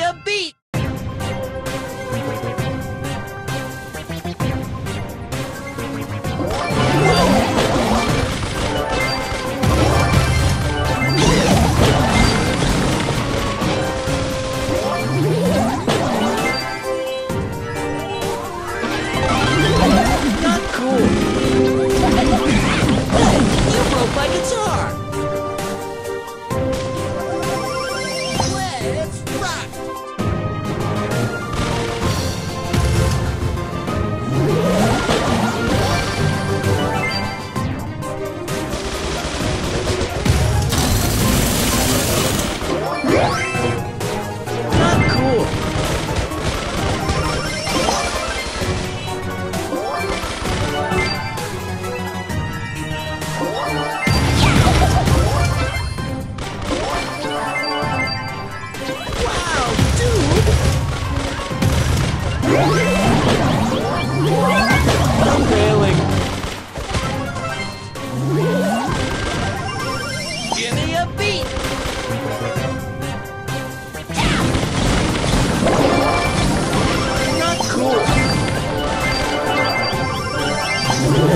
a beat! the. Cool.